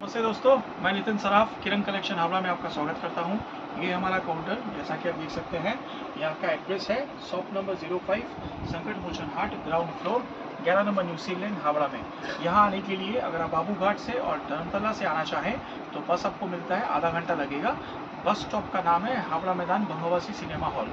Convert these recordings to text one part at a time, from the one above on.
नमस्ते दोस्तों, मैं नितिन सराफ, किरण कलेक्शन हावड़ा में आपका स्वागत करता हूँ। ये हमारा काउंटर जैसा कि आप देख सकते हैं, यहाँ का एड्रेस है shop number zero five Sankat Mochan Haat ground floor 11 number new lane Howrah में। यहाँ आने के लिए अगर आप बाबू घाट से और धर्मतला से आना चाहें तो बस आपको मिलता है, आधा घंटा लगेगा। बस स्टॉप का नाम है हावड़ा मैदान भंगवासी सिनेमा हॉल।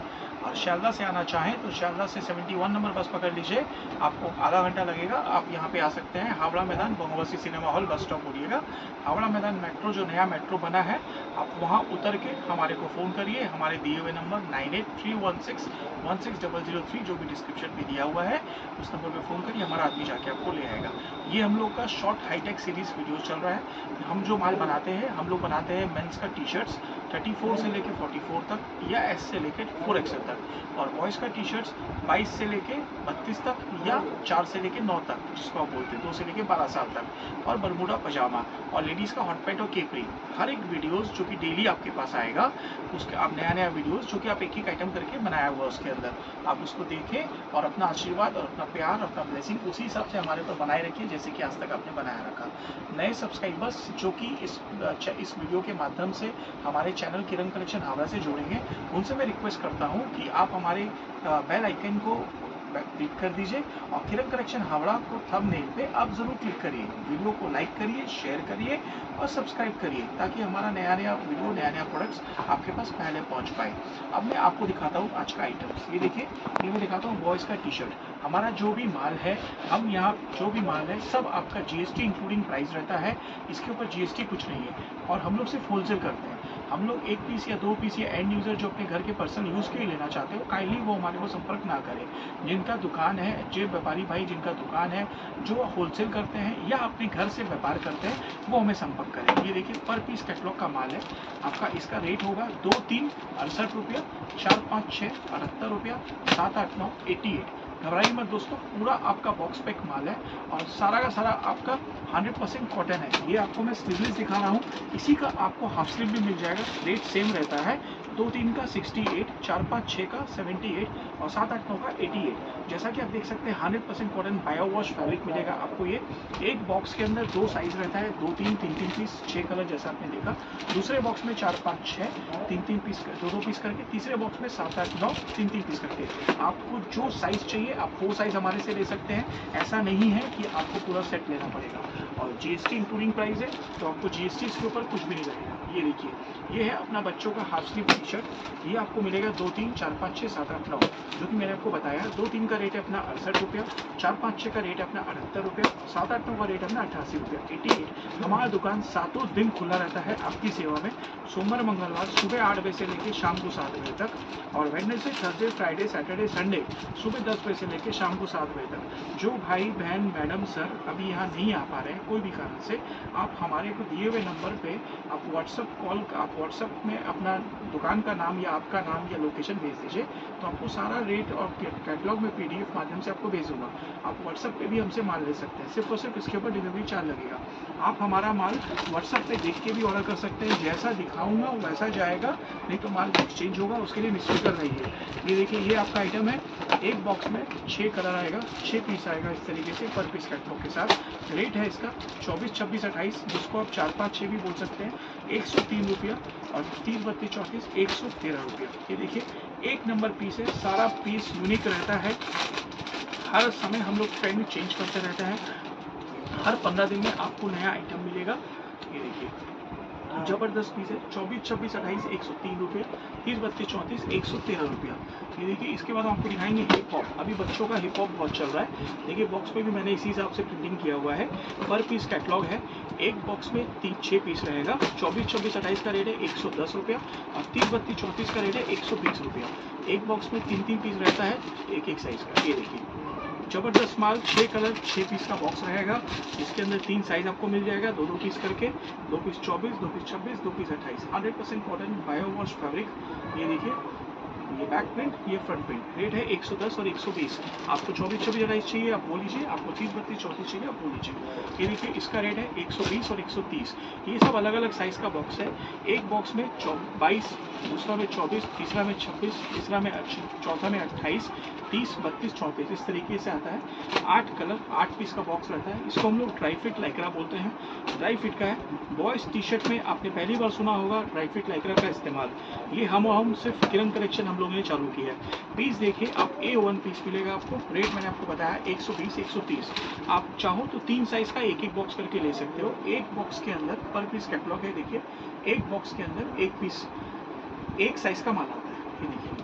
और शारदा से आना चाहें तो शारदा से 71 नंबर बस पकड़ लीजिए। आपको आधा घंटा लगेगा। आप यहाँ पे आ सकते हैं Howrah Maidan Bangabasi cinema hall bus stop बोलिएगा। हावड़ा मैदान मेट्रो जो नया मेट्रो बना है, आप वहाँ उतर के हमारे को फ़ोन करिए। हमारे दिए हुए number nine eight three one six one six double zero three जो भी डिस्क्रिप्शन में दिया हुआ है, उस नंबर पर फ़ोन करिए। हमारा आदमी जाके आपको ले आएगा। ये हम लोग का शॉर्ट हाईटेक सीरीज़ वीडियो चल रहा है। हम जो माल बनाते हैं, हम लोग बनाते हैं मेन्स का टी शर्ट्स 34 से लेके 44 तक या एस से लेके 4 एक्सएल तक। और बॉयज़ का टी शर्ट्स 22 से लेके 32 तक या 4 से लेके 9 तक, जिसको आप बोलते हैं 2 से लेके 12 साल तक। और बरमूडा पजामा और लेडीज़ का हॉट पैंट और केपरी हर एक वीडियोस जो कि डेली आपके पास आएगा, उसके आप नया नया वीडियोस जो कि आप एक एक आइटम करके बनाया हुआ उसके अंदर। आप उसको देखें और अपना आशीर्वाद और अपना प्यार अपना ब्लेसिंग उसी हिसाब से हमारे ऊपर बनाए रखिए, जैसे कि आज तक आपने बनाया रखा। नए सब्सक्राइबर्स जो कि इस इस वीडियो के माध्यम से हमारे चैनल किरण कलेक्शन हावड़ा से जुड़ेंगे, उनसे मैं रिक्वेस्ट करता हूँ कि आप हमारे बेल आइकन को क्लिक कर दीजिए और किरण कलेक्शन हावड़ा को थंबनेल पे आप ज़रूर क्लिक करिए। वीडियो को लाइक करिए शेयर करिए और सब्सक्राइब करिए ताकि हमारा नया नया वीडियो नया नया प्रोडक्ट्स आपके पास पहले पहुँच पाए। अब मैं आपको दिखाता हूँ आज का आइटम ये देखिए, ये मैं दिखाता हूँ बॉयज़ का टी शर्ट हमारा जो भी माल है, हम यहाँ जो भी माल है, सब आपका जीएसटी इंक्लूडिंग प्राइस रहता है। इसके ऊपर जीएसटी कुछ नहीं है और हम लोग सिर्फ़ होलसेल करते हैं। हम लोग एक पीस या दो पीस या एंड यूज़र जो अपने घर के पर्सनल यूज़ के लिए लेना चाहते हो काइंडली वो हमारे को संपर्क ना करें। जिनका दुकान है जो व्यापारी भाई जिनका दुकान है, जो होलसेल करते हैं या अपने घर से व्यापार करते हैं, वो हमें संपर्क करें। ये देखिए पर पीस कैटलॉग का माल है। आपका इसका रेट होगा दो तीन अड़सठ रुपया, चार पाँच छः अठहत्तर रुपया, सात आठ नौ एटी एट घबराइए मत दोस्तों, पूरा आपका बॉक्स पैक माल है और सारा का सारा आपका 100 परसेंट कॉटन है। ये आपको मैं स्लीवलेस दिखा रहा हूँ। इसी का आपको हाफ़ स्लीव भी मिल जाएगा। रेट सेम रहता है। दो तीन का 68, चार पाँच छः का 78 और सात आठ नौ का 88 जैसा कि आप देख सकते हैं hundred percent cotton bio wash fabric मिलेगा आपको ये। एक बॉक्स के अंदर दो साइज़ रहता है दो तीन तीन तीन पीस छः कलर जैसा आपने देखा। दूसरे बॉक्स में चार पाँच छः तीन तीन पीस दो दो पीस करके तीसरे बॉक्स में सात आठ नौ तीन तीन पीस करके। आपको जो साइज़ चाहिए आप वो साइज़ हमारे से ले सकते हैं। ऐसा नहीं है कि आपको पूरा सेट लेना पड़ेगा। और जीएसटी इंक्लूडिंग प्राइस है तो आपको जीएसटी इसके ऊपर कुछ भी नहीं लगेगा। ये देखिए ये है अपना बच्चों का हाफ़ स्लीव शर्ट ये आपको मिलेगा दो तीन, चार पाँच छः सात, आठ, नौ। जो कि मैंने आपको बताया, दो तीन का रेट है अपना अड़सठ रुपया, चार पाँच छः का रेट है अपना अठहत्तर रुपया, सात, आठ, नौ का रेट अपना अठासी रुपया। एटी एट, हमारा दुकान सातों दिन खुला रहता है आपकी सेवा में। सोमवार, मंगलवार सुबह आठ बजे से लेकर शाम को सात बजे तक और Wednesday Thursday Friday Saturday Sunday सुबह दस बजे से लेकर शाम को सात बजे तक। जो भाई, बहन, मैडम, सर अभी यहाँ नहीं आ पा रहे हैं कोई भी कारण से, आप हमारे को दिए हुए नंबर पे आप व्हाट्सअप कॉल आप व्हाट्सअप में अपना दुकान का नाम या आपका नाम या लोकेशन भेज दीजिए तो आपको सारा रेट और कैटलॉग में पीडीएफ माध्यम से आपको भेज दूँगा आप व्हाट्सअप पे भी हमसे माल ले सकते हैं। सिर्फ़ और सिर्फ़ इसके ऊपर डिलीवरी चार्ज लगेगा। आप हमारा माल व्हाट्सअप पे देख के भी ऑर्डर कर सकते हैं। जैसा दिखाऊँगा, वैसा जाएगा। नहीं तो माल एक्सचेंज होगा, उसके लिए निश्चित रहिए ये देखिए, ये आपका आइटम है। एक बॉक्स में छः कलर आएगा छः पीस आएगा इस तरीके से पर पीस कैटलॉग के साथ। रेट है इसका चौबीस, छब्बीस, अट्ठाईस, जिसको आप चार, पाँच छः भी बोल सकते हैं। एक सौ तीन रुपया और तीस, बत्तीस, चौंतीस एक सौ तेरह रुपया। ये देखिए, एक नंबर पीस है, सारा पीस यूनिक रहता है। हर समय हम लोग ट्रेंड चेंज करते रहते हैं। हर पंद्रह दिन में आपको नया आइटम मिलेगा। ये देखिए। ज़बरदस्त पीस है। चौबीस छब्बीस अट्ठाईस एक सौ तीन रुपये, तीस बत्तीस चौंतीस एक सौ तेरह रुपया। ये देखिए, इसके बाद आपको दिखाएँगे हिप हॉप अभी बच्चों का हिप हॉप बहुत चल रहा है। देखिए बॉक्स पे भी मैंने इसी हिसाब से प्रिंटिंग किया हुआ है। पर पीस कैटलॉग है। एक बॉक्स में तीन छः पीस रहेगा। चौबीस छब्बीस अट्ठाईस का रेट है एक सौ दस रुपया और तीस बत्तीस चौंतीस का रेट है एक सौ बीस रुपया। एक बॉक्स में तीन तीन पीस रहता है एक एक साइज़ का। ये देखिए। ज़बरदस्त माल छः कलर छः पीस का बॉक्स रहेगा। इसके अंदर तीन साइज़ आपको मिल जाएगा दो दो पीस करके। दो पीस चौबीस, दो पीस छब्बीस, दो पीस अट्ठाईस। Hundred percent cotton bio wash fabric ये देखिए ये बैक प्रिंट ये फ्रंट प्रिंट रेट है 110 और 120 आपको चौबीस छब्बीस अट्ठाईस चाहिए, आप वो लीजिए. आपको तीस बत्तीस, चौंतीस चाहिए, आप वो लीजिए. ये देखिए, इसका रेट है 120 और 130 ये सब अलग अलग साइज़ का बॉक्स है. एक बॉक्स में बाईस दूसरा में चौबीस, तीसरा में छब्बीस, तीसरा में चौथा में अट्ठाईस, तीस, बत्तीस, चौंतीस. इस तरीके से आता है. आठ कलर आठ पीस का बॉक्स रहता है. इसको हम लोग ड्राई फिट लाइक्रा बोलते हैं. ड्राई फिट का है. बॉयज़ टी शर्ट में आपने पहली बार सुना होगा ड्राई फिट लाइक्रा का इस्तेमाल. ये हम हम सिर्फ़ किरण कलेक्शन हम लोगों ने चालू की है। पीस देखिए आप ए वन पीस मिलेगा आपको। रेट मैंने आपको बताया 120 130 आप चाहो तो तीन साइज़ का एक एक बॉक्स करके ले सकते हो। एक बॉक्स के अंदर पर पीस कैटलॉग है, देखिए। एक बॉक्स के अंदर एक पीस एक साइज़ का माला। ये देखिए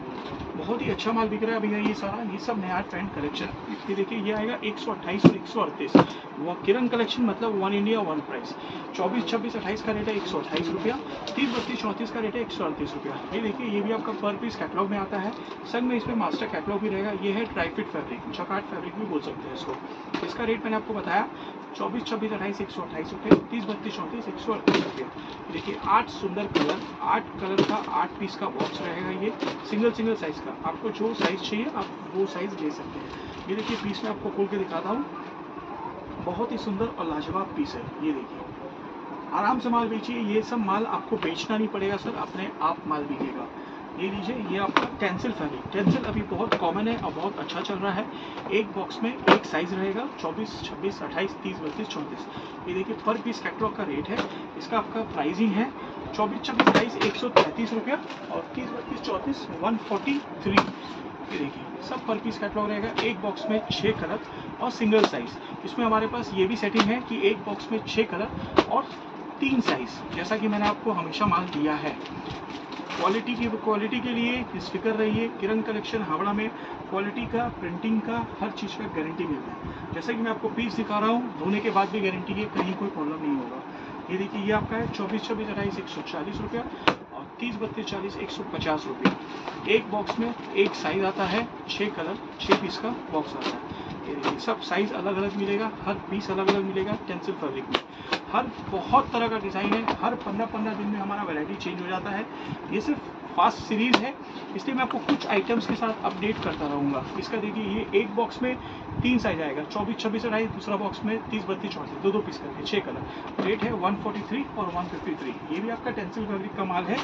बहुत ही अच्छा माल बिक रहा है भैया ये सारा, ये सब नया ट्रेंड कलेक्शन ये देखिए, ये आएगा 128 और 138 वो किरण कलेक्शन मतलब वन इंडिया वन प्राइस 24 26 28 का रेट है एक सौ अट्ठाईस रुपया। तीस, बत्तीस, चौंतीस का रेट है एक सौ अड़तीस रुपया। ये देखिए, ये भी आपका पर पीस कैटलॉग में आता है। संग में इसमें मास्टर कैटलॉग भी रहेगा। ये है ड्राईफिट फैब्रिक चकाट फैब्रिक भी बोल सकते हैं इसको। इसका रेट मैंने आपको बताया चौबीस, छब्बीस, अट्ठाईस, एक सौ अट्ठाईस रुपये तीस, बत्तीस, चौंतीस, एक सौ अड़तीस देखिए, आठ सुंदर कलर आठ कलर का, आठ पीस का बॉक्स रहेगा ये सिंगल सिंगल साइज़ का। आपको जो साइज़ चाहिए, आप वो साइज़ ले सकते हैं। ये देखिए पीस में आपको खोल के दिखाता हूँ। बहुत ही सुंदर और लाजवाब पीस है। ये देखिए। आराम से माल बेचिए। ये सब माल आपको बेचना नहीं पड़ेगा, सर। अपने आप माल बिकेगा। ये लीजिए ये आपका टेंसिल फैब्रिक टेंसिल अभी बहुत कॉमन है और बहुत अच्छा चल रहा है। एक बॉक्स में एक साइज़ रहेगा 24, 26, 28, 30, बत्तीस चौंतीस। ये देखिए पर पीस कैटलॉग का रेट है। इसका आपका प्राइसिंग है चौबीस छब्बीस अट्ठाईस एक सौ तैंतीस रुपया और तीस बत्तीस चौंतीस वन फोर्टी थ्री ये देखिए सब पर पीस कैटलॉग रहेगा। एक बॉक्स में छः कलर और सिंगल साइज़ इसमें हमारे पास ये भी सेटिंग है कि एक बॉक्स में छः कलर और तीन साइज़ जैसा कि मैंने आपको हमेशा माल दिया है। क्वालिटी की क्वालिटी के लिए निष्फिक्र रहिए, किरण कलेक्शन हावड़ा में क्वालिटी का प्रिंटिंग का, हर चीज़ का गारंटी मिलता है। जैसा कि मैं आपको पीस दिखा रहा हूँ, धोने के बाद भी गारंटी है कहीं कोई प्रॉब्लम नहीं होगा। ये देखिए, ये आपका है चौबीस छब्बीस अट्ठाईस एक सौ चालीस रुपया और तीस बत्तीस चालीस एक सौ पचास रुपया। एक बॉक्स में एक साइज़ आता है छः कलर छः पीस का बॉक्स आता है। सब साइज़ अलग अलग मिलेगा, हर पीस अलग अलग मिलेगा टेंसिल फैब्रिक में। हर बहुत तरह का डिज़ाइन है, हर पंद्रह पंद्रह दिन में हमारा वैरायटी चेंज हो जाता है। ये सिर्फ़ फास्ट सीरीज़ है, इसलिए मैं आपको कुछ आइटम्स के साथ अपडेट करता रहूँगा। इसका देखिए, ये एक बॉक्स में तीन साइज़ आएगा चौबीस छब्बीस अढ़ाई दूसरा बॉक्स में तीस बत्तीस चौंतीस दो दो पीस करके छः कलर रेट है वन और वन ये भी आपका टेंसिल फैब्रिक का माल है।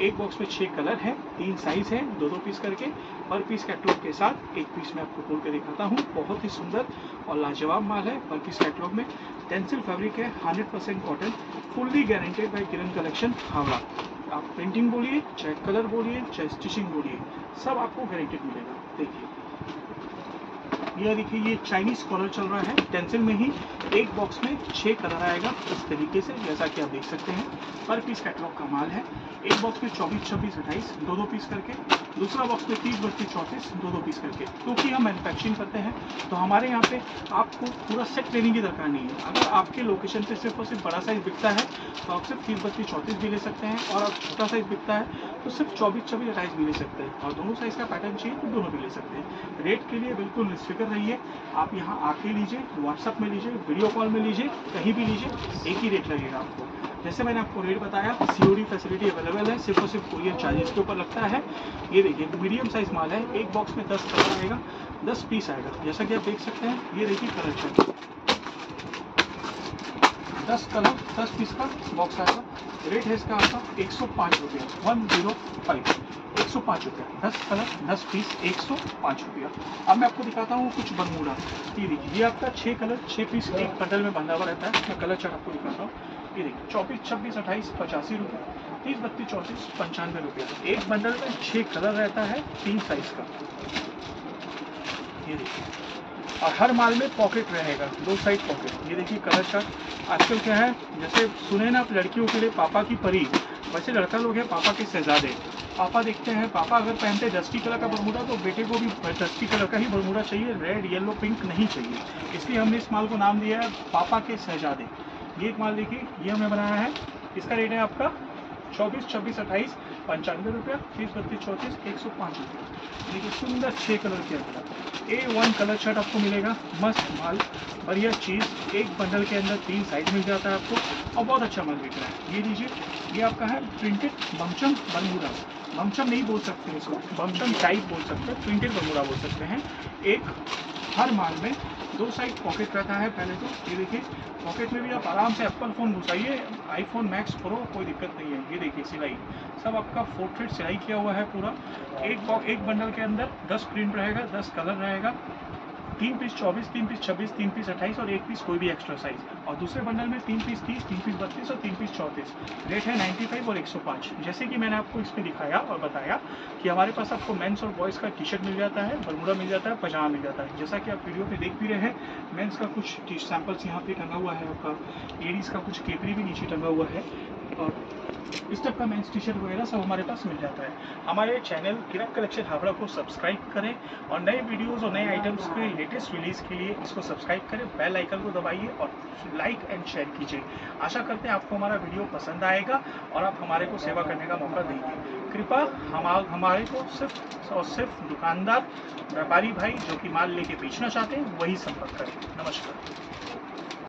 एक बॉक्स में छः कलर है, तीन साइज़ है दो दो पीस करके पर पीस कैटलॉग के साथ एक पीस में आपको खोल के दिखाता हूँ। बहुत ही सुंदर और लाजवाब माल है, बल्कि कैटलॉग में टेंसिल फैब्रिक है hundred percent cotton fully guaranteed by Kiran collection Howrah. आप प्रिंटिंग बोलिए, चाहे कलर बोलिए, चाहे स्टिचिंग बोलिए, सब आपको गारंटेड मिलेगा। देखिए। यह देखिए, ये चाइनीज़ कॉलर चल रहा है टेंसिल में ही एक बॉक्स में छः कलर आएगा इस तरीके से, जैसा कि आप देख सकते हैं। पर पीस कैटलॉग का माल है। एक बॉक्स में चौबीस, छब्बीस, अट्ठाईस, दो दो पीस करके। दूसरा बॉक्स में तीस, बत्तीस, चौंतीस, दो दो पीस करके। क्योंकि तो हम मैन्युफैक्चरिंग करते हैं तो हमारे यहाँ पे आपको पूरा सेट लेने की दरकार नहीं है। अगर आपके लोकेशन पे सिर्फ़ और सिर्फ़ बड़ा साइज़ बिकता है तो आप सिर्फ़ तीस, बत्तीस, चौंतीस भी ले सकते हैं। और आप छोटा साइज़ बिकता है तो सिर्फ़ चौबीस, छब्बीस, अट्ठाईस भी ले सकते हैं। और दोनों साइज़ का पैटर्न चाहिए तो दोनों भी ले सकते हैं। रेट के लिए बिल्कुल निस्फिक्र रहिए। आप यहाँ आके लीजिए व्हाट्सअप में लीजिए वीडियो कॉल में लीजिए, कहीं भी लीजिए, एक ही रेट लगेगा आपको। जैसे मैंने आपको रेट बताया सीओडी फैसिलिटी अवेलेबल है, सिर्फ़ और सिर्फ़ कोरियर चार्जेस के ऊपर लगता है। ये देखिए मीडियम साइज़ माल है, एक बॉक्स में दस कलर आएगा, दस पीस आएगा। जैसा कि आप देख सकते हैं, ये देखिए कलर चेक दस कलर, दस पीस का बॉक्स आएगा। रेट है इसका आपका एक सौ पाँच रुपया। वन ज़ीरो फाइव एक सौ पाँच रुपया। दस कलर, दस पीस एक सौ पाँच रुपया। अब मैं आपको दिखाता हूँ कुछ बरमूडा। ये देखिए, ये आपका छः कलर छः पीस एक बंडल में बंधा हुआ रहता है। मैं कलर चार्ट आपको दिखाता हूँ। ये देखिए, चौबीस, छब्बीस, अट्ठाईस, पचासी रुपये। तीस, बत्तीस, चौंतीस, पंचानवे रुपये। एक बंडल में छः कलर रहता है, तीन साइज़ का। ये देखिए। और हर माल में पॉकेट रहेगा, दो साइड पॉकेट ये देखिए कलर का आजकल क्या है, जैसे सुने ना आप लड़कियों के लिए पापा की परी, वैसे लड़का लोग हैं पापा के शहजादे। पापा देखते हैं, पापा अगर पहनते डस्टी कलर का बरमूडा तो बेटे को भी डस्टी कलर का ही बरमूडा चाहिए रेड येलो पिंक नहीं चाहिए। इसलिए हमने इस माल को नाम दिया है पापा के शहजादे। ये एक माल देखिए, ये हमने बनाया है। इसका रेट है आपका चौबीस, छब्बीस, अट्ठाईस, पंचानवे रुपया, तीस, बत्तीस, चौंतीस, एक सौ पाँच रुपया। देखिए सुंदर छः कलर के अंदर ए वन कलर शर्ट आपको मिलेगा, मस्त माल। बढ़िया चीज़ एक बंडल के अंदर तीन साइज़ मिल जाता है आपको। और बहुत अच्छा माल बिक रहा है। ये लीजिए, ये आपका है प्रिंटेड बमचम बंगूरा। बमचम नहीं बोल सकते इसको बमचम टाइप बोल सकते हैं प्रिंटेड बंगूरा बोल सकते हैं। एक हर माल में दो साइड पॉकेट रहता है पहले तो। ये देखिए, पॉकेट में भी आप आराम से एप्पल फ़ोन घुसाइए। आईफोन मैक्स प्रो कोई दिक्कत नहीं है। ये देखिए, सिलाई। सब आपका फोर्ट्रेट सिलाई किया हुआ है पूरा। एक एक बंडल के अंदर दस प्रिंट रहेगा, दस कलर रहेगा। तीन पीस चौबीस, तीन पीस छब्बीस, तीन पीस अट्ठाईस और एक पीस कोई भी एक्स्ट्रा साइज़ और दूसरे बंडल में तीन पीस तीस, तीन पीस बत्तीस और तीन पीस चौंतीस। रेट है 95 और 105 जैसे कि मैंने आपको इसमें दिखाया और बताया कि हमारे पास आपको मेंस और बॉयज़ का टी शर्ट मिल जाता है बरमूडा मिल जाता है, पजामा मिल जाता है। जैसा कि आप वीडियो पे देख भी रहे हैं मेंस का कुछ सैम्पल्स यहाँ पे टंगा हुआ है आपका। लेडीज़ का कुछ केपरी भी नीचे टंगा हुआ है। और इस टाइप का मेंस टी शर्ट वगैरह सब हमारे पास मिल जाता है। हमारे चैनल किरक कलेक्शन हावड़ा को सब्सक्राइब करें और नए वीडियोस और नए आइटम्स के लेटेस्ट रिलीज़ के लिए इसको सब्सक्राइब करें बेल आइकन को दबाइए और लाइक एंड शेयर कीजिए। आशा करते हैं आपको हमारा वीडियो पसंद आएगा और आप हमारे को सेवा करने का मौका देंगे। कृपा हम हमारे को सिर्फ़ और सिर्फ़ दुकानदार, व्यापारी भाई जो कि माल लेके बेचना चाहते हैं, वही संपर्क करें। नमस्कार।